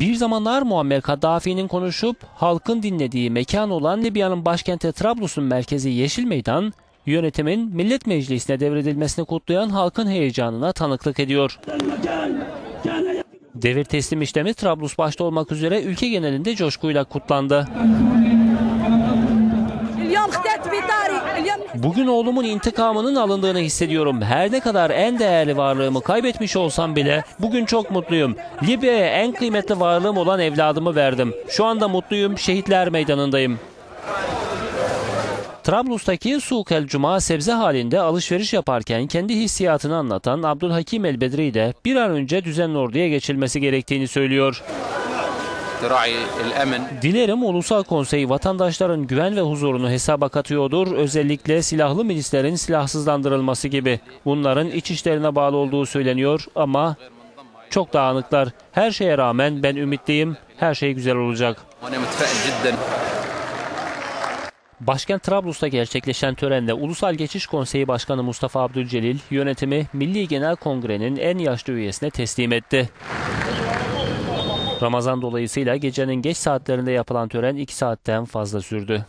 Bir zamanlar Muammer Kaddafi'nin konuşup halkın dinlediği mekan olan Libya'nın başkenti Trablus'un merkezi Yeşil Meydan, yönetimin Millet Meclisi'ne devredilmesini kutlayan halkın heyecanına tanıklık ediyor. Devir teslim işlemi Trablus başta olmak üzere ülke genelinde coşkuyla kutlandı. Bugün oğlumun intikamının alındığını hissediyorum. Her ne kadar en değerli varlığımı kaybetmiş olsam bile bugün çok mutluyum. Libya'ya en kıymetli varlığım olan evladımı verdim. Şu anda mutluyum. Şehitler Meydanı'ndayım. Trablus'taki Suk el Cuma sebze halinde alışveriş yaparken kendi hissiyatını anlatan Abdülhakim el Bedri de bir an önce düzenli orduya geçilmesi gerektiğini söylüyor. Dilerim Ulusal Konsey vatandaşların güven ve huzurunu hesaba katıyordur. Özellikle silahlı milislerin silahsızlandırılması gibi. Bunların iç işlerine bağlı olduğu söyleniyor ama çok dağınıklar. Her şeye rağmen ben ümitliyim. Her şey güzel olacak. Başkent Trablus'ta gerçekleşen törende Ulusal Geçiş Konseyi Başkanı Mustafa Abdülcelil yönetimi Milli Genel Kongre'nin en yaşlı üyesine teslim etti. Ramazan dolayısıyla gecenin geç saatlerinde yapılan tören 2 saatten fazla sürdü.